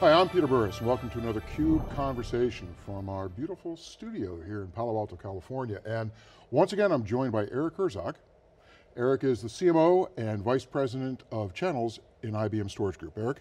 Hi, I'm Peter Burris, and welcome to another CUBE Conversation from our beautiful studio here in Palo Alto, California. And once again, I'm joined by Eric Herzog. Eric is the CMO and Vice President of Channels in IBM Storage Group. Eric?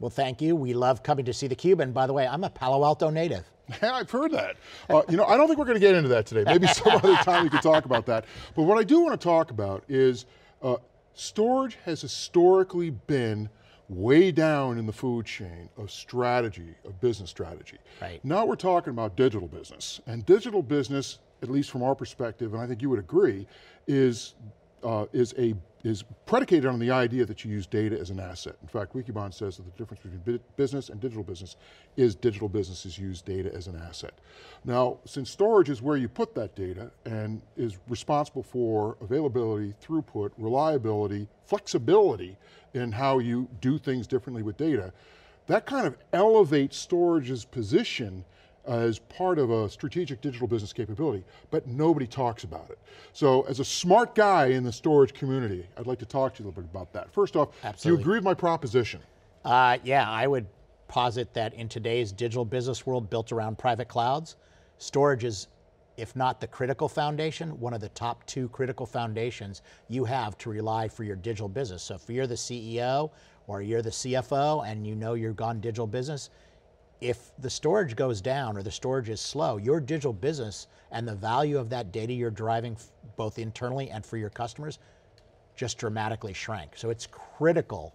Well, thank you. We love coming to see theCUBE, and by the way, I'm a Palo Alto native. Yeah, I've heard that. Uh, you know, I don't think we're going to get into that today. Maybe some other time we could talk about that. But what I do want to talk about is uh, storage has historically been way down in the food chain of strategy, of business strategy. Right. Now we're talking about digital business, and digital business, at least from our perspective, and I think you would agree, is uh, is a is predicated on the idea that you use data as an asset. In fact, Wikibon says that the difference between business and digital business is digital businesses use data as an asset. Now, since storage is where you put that data and is responsible for availability, throughput, reliability, flexibility in how you do things differently with data, that kind of elevates storage's position as part of a strategic digital business capability, but nobody talks about it. So as a smart guy in the storage community, I'd like to talk to you a little bit about that. First off, Absolutely. do you agree with my proposition? Uh, yeah, I would posit that in today's digital business world built around private clouds, storage is, if not the critical foundation, one of the top two critical foundations you have to rely for your digital business. So if you're the CEO or you're the CFO and you know you're gone digital business, if the storage goes down or the storage is slow, your digital business and the value of that data you're driving both internally and for your customers just dramatically shrank. So it's critical,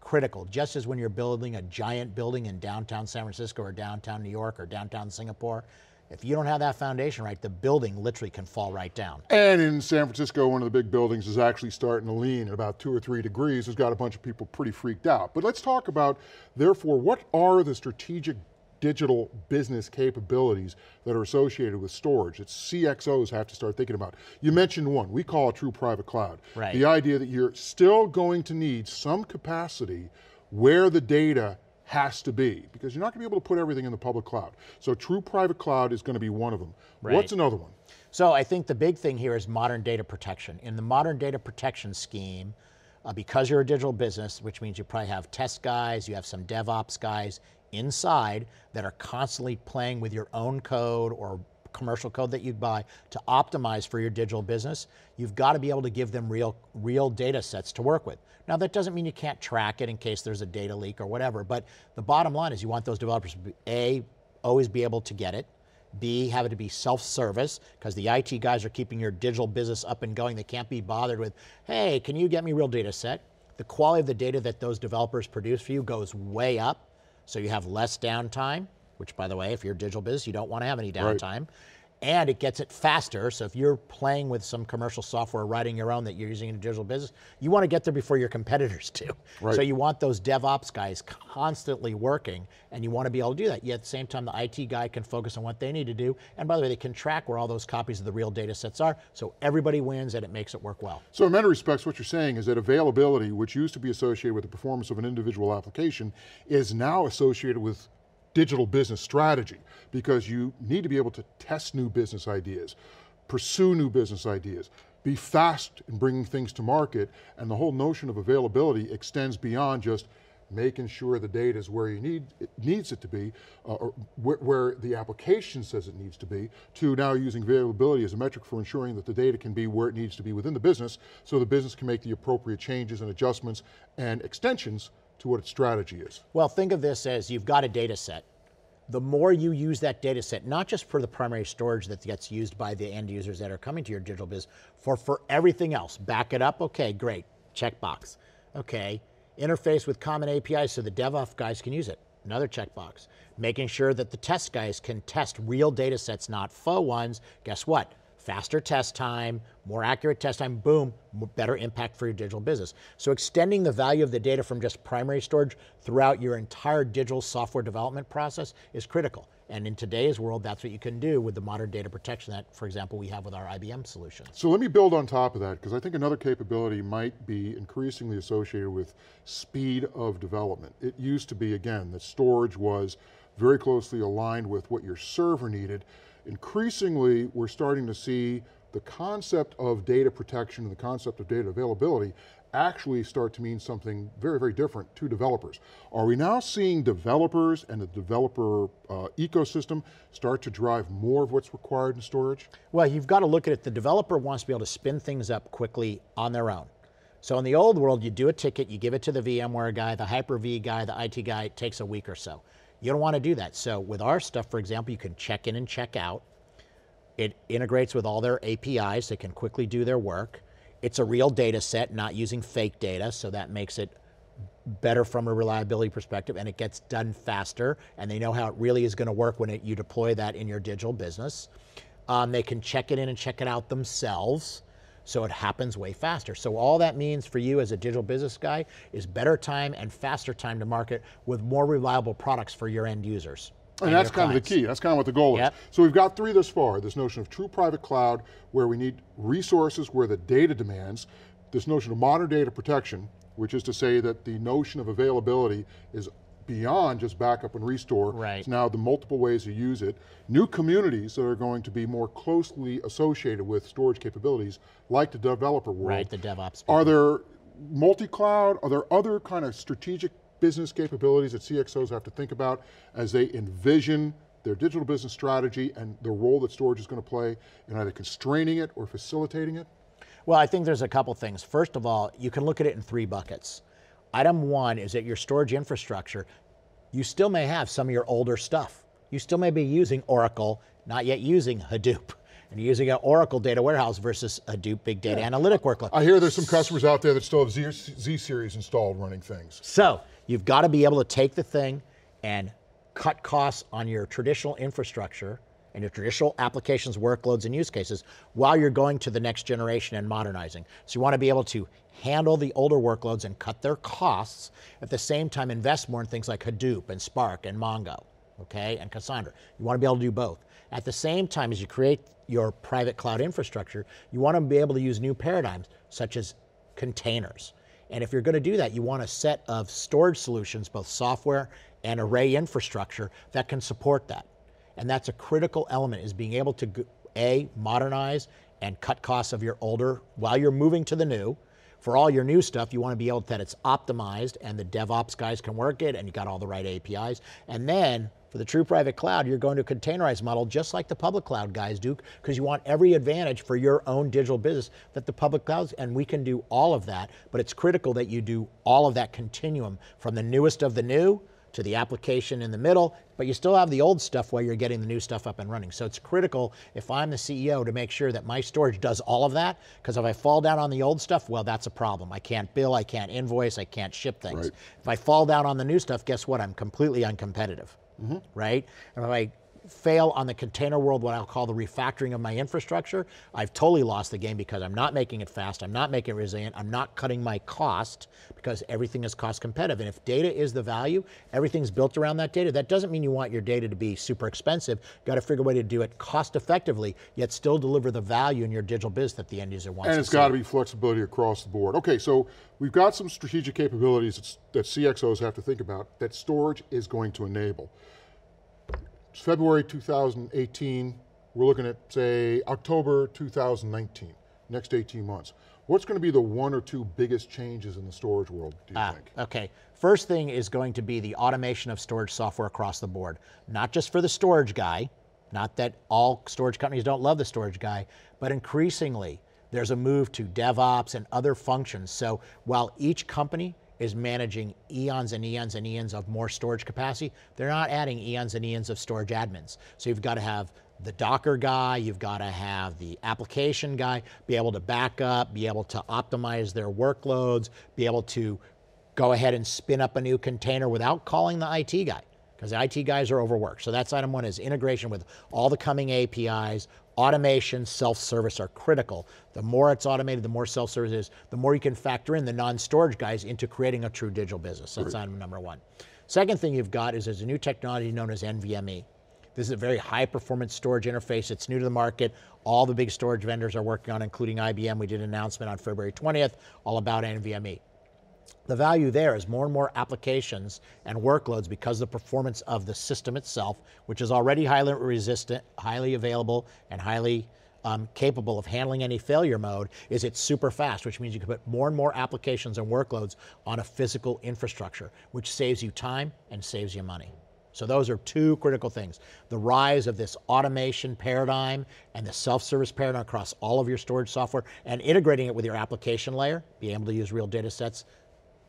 critical, just as when you're building a giant building in downtown San Francisco or downtown New York or downtown Singapore, if you don't have that foundation right, the building literally can fall right down. And in San Francisco, one of the big buildings is actually starting to lean at about two or three degrees. It's got a bunch of people pretty freaked out. But let's talk about, therefore, what are the strategic digital business capabilities that are associated with storage that CXOs have to start thinking about. You mentioned one, we call it true private cloud. Right. The idea that you're still going to need some capacity where the data has to be, because you're not going to be able to put everything in the public cloud. So true private cloud is going to be one of them. Right. What's another one? So I think the big thing here is modern data protection. In the modern data protection scheme, uh, because you're a digital business, which means you probably have test guys, you have some DevOps guys inside that are constantly playing with your own code or commercial code that you buy to optimize for your digital business, you've got to be able to give them real, real data sets to work with. Now that doesn't mean you can't track it in case there's a data leak or whatever, but the bottom line is you want those developers to be, A, always be able to get it, B, have it to be self-service, because the IT guys are keeping your digital business up and going. They can't be bothered with, hey, can you get me real data set? The quality of the data that those developers produce for you goes way up, so you have less downtime, which by the way, if you're a digital business, you don't want to have any downtime. Right. And it gets it faster, so if you're playing with some commercial software, writing your own that you're using in a digital business, you want to get there before your competitors do. Right. So you want those DevOps guys constantly working, and you want to be able to do that. Yet at the same time, the IT guy can focus on what they need to do, and by the way, they can track where all those copies of the real data sets are, so everybody wins and it makes it work well. So in many respects, what you're saying is that availability, which used to be associated with the performance of an individual application, is now associated with digital business strategy because you need to be able to test new business ideas, pursue new business ideas, be fast in bringing things to market, and the whole notion of availability extends beyond just making sure the data is where you need it needs it to be, uh, or where, where, the application says it needs to be, to now using availability as a metric for ensuring that the data can be where it needs to be within the business, so the business can make the appropriate changes and adjustments and extensions to what its strategy is? Well, think of this as you've got a data set. The more you use that data set, not just for the primary storage that gets used by the end users that are coming to your digital biz, for, for everything else. Back it up, okay, great, checkbox. Okay, interface with common APIs so the DevOps guys can use it. Another checkbox. Making sure that the test guys can test real data sets, not faux ones. Guess what? Faster test time, more accurate test time, boom, better impact for your digital business. So extending the value of the data from just primary storage throughout your entire digital software development process is critical. And in today's world, that's what you can do with the modern data protection that, for example, we have with our IBM solutions. So let me build on top of that, because I think another capability might be increasingly associated with speed of development. It used to be, again, that storage was very closely aligned with what your server needed, increasingly we're starting to see the concept of data protection and the concept of data availability actually start to mean something very, very different to developers. Are we now seeing developers and the developer uh, ecosystem start to drive more of what's required in storage? Well, you've got to look at it. The developer wants to be able to spin things up quickly on their own. So in the old world, you do a ticket, you give it to the VMware guy, the Hyper-V guy, the IT guy, it takes a week or so. You don't want to do that. So with our stuff, for example, you can check in and check out. It integrates with all their APIs, they can quickly do their work. It's a real data set, not using fake data, so that makes it better from a reliability perspective and it gets done faster and they know how it really is going to work when it, you deploy that in your digital business. Um, they can check it in and check it out themselves so it happens way faster. So all that means for you as a digital business guy is better time and faster time to market with more reliable products for your end users. And, and that's kind clients. of the key, that's kind of what the goal yep. is. So we've got three thus far, this notion of true private cloud, where we need resources where the data demands, this notion of modern data protection, which is to say that the notion of availability is beyond just backup and restore. Right. It's now the multiple ways to use it. New communities that are going to be more closely associated with storage capabilities, like the developer world. Right, the DevOps. People. Are there multi-cloud, are there other kind of strategic business capabilities that CXOs have to think about as they envision their digital business strategy and the role that storage is going to play in either constraining it or facilitating it? Well, I think there's a couple things. First of all, you can look at it in three buckets. Item one is that your storage infrastructure, you still may have some of your older stuff. You still may be using Oracle, not yet using Hadoop and you're using an Oracle data warehouse versus Hadoop big data yeah. analytic workload. I hear there's some customers out there that still have Z, Z series installed running things. So you've got to be able to take the thing and cut costs on your traditional infrastructure and your traditional applications, workloads, and use cases while you're going to the next generation and modernizing. So you want to be able to handle the older workloads and cut their costs, at the same time invest more in things like Hadoop and Spark and Mongo, okay, and Cassandra. You want to be able to do both. At the same time as you create your private cloud infrastructure, you want to be able to use new paradigms such as containers. And if you're going to do that, you want a set of storage solutions, both software and array infrastructure that can support that. And that's a critical element is being able to A, modernize and cut costs of your older while you're moving to the new. For all your new stuff, you want to be able that it's optimized and the DevOps guys can work it and you got all the right APIs. And then for the true private cloud, you're going to a containerized model just like the public cloud guys do, because you want every advantage for your own digital business that the public clouds, and we can do all of that, but it's critical that you do all of that continuum from the newest of the new to the application in the middle, but you still have the old stuff while you're getting the new stuff up and running. So it's critical if I'm the CEO to make sure that my storage does all of that, because if I fall down on the old stuff, well, that's a problem. I can't bill, I can't invoice, I can't ship things. Right. If I fall down on the new stuff, guess what? I'm completely uncompetitive mm-hmm. right? And if I fail on the container world, what I'll call the refactoring of my infrastructure, I've totally lost the game because I'm not making it fast, I'm not making it resilient, I'm not cutting my cost because everything is cost competitive. And if data is the value, everything's built around that data. That doesn't mean you want your data to be super expensive. You've got to figure a way to do it cost effectively, yet still deliver the value in your digital business that the end user wants. And it's got to be flexibility across the board. Okay, so we've got some strategic capabilities that CXOs have to think about that storage is going to enable. It's February 2018. We're looking at, say, October 2019, next 18 months. What's going to be the one or two biggest changes in the storage world, do you ah, think? Okay, first thing is going to be the automation of storage software across the board. Not just for the storage guy, not that all storage companies don't love the storage guy, but increasingly, there's a move to DevOps and other functions. So while each company is managing eons and eons and eons of more storage capacity, they're not adding eons and eons of storage admins. So you've got to have the Docker guy, you've got to have the application guy, be able to back up, be able to optimize their workloads, be able to go ahead and spin up a new container without calling the IT guy because the IT guys are overworked. So that's item one is integration with all the coming APIs, automation, self-service are critical. The more it's automated, the more self-service is, the more you can factor in the non-storage guys into creating a true digital business. That's right. item number one. Second thing you've got is there's a new technology known as NVMe. This is a very high performance storage interface. It's new to the market. All the big storage vendors are working on, including IBM. We did an announcement on February 20th all about NVMe. The value there is more and more applications and workloads because of the performance of the system itself, which is already highly resistant, highly available, and highly um, capable of handling any failure mode is it's super fast, which means you can put more and more applications and workloads on a physical infrastructure, which saves you time and saves you money. So those are two critical things. The rise of this automation paradigm and the self-service paradigm across all of your storage software and integrating it with your application layer, being able to use real data sets,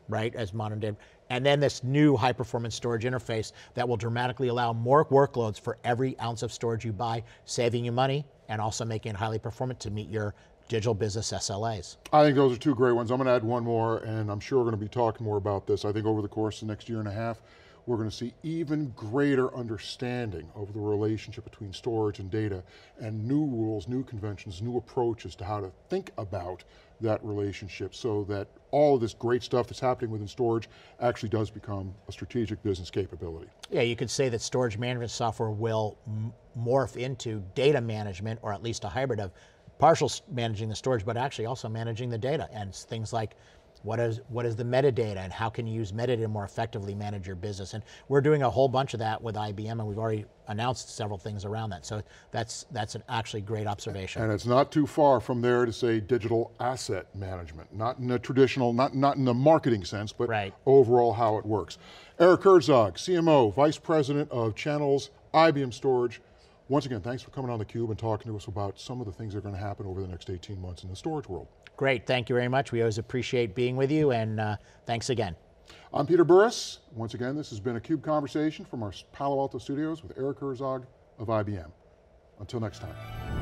right, as modern day. And then this new high performance storage interface that will dramatically allow more workloads for every ounce of storage you buy, saving you money and also making it highly performant to meet your digital business SLAs. I think those are two great ones. I'm going to add one more, and I'm sure we're going to be talking more about this. I think over the course of the next year and a half, we're going to see even greater understanding of the relationship between storage and data and new rules, new conventions, new approaches to how to think about that relationship so that all of this great stuff that's happening within storage actually does become a strategic business capability. Yeah, you could say that storage management software will morph into data management or at least a hybrid of partial managing the storage, but actually also managing the data and things like what is, what is the metadata and how can you use metadata more effectively manage your business? And we're doing a whole bunch of that with IBM and we've already announced several things around that. So that's, that's an actually great observation. And it's not too far from there to say digital asset management, not in a traditional, not, not in the marketing sense, but right. overall how it works. Eric Herzog, CMO, Vice President of Channels, IBM Storage. Once again, thanks for coming on theCUBE and talking to us about some of the things that are going to happen over the next 18 months in the storage world. Great, thank you very much. We always appreciate being with you and uh, thanks again. I'm Peter Burris. Once again, this has been a CUBE conversation from our Palo Alto studios with Eric Herzog of IBM. Until next time.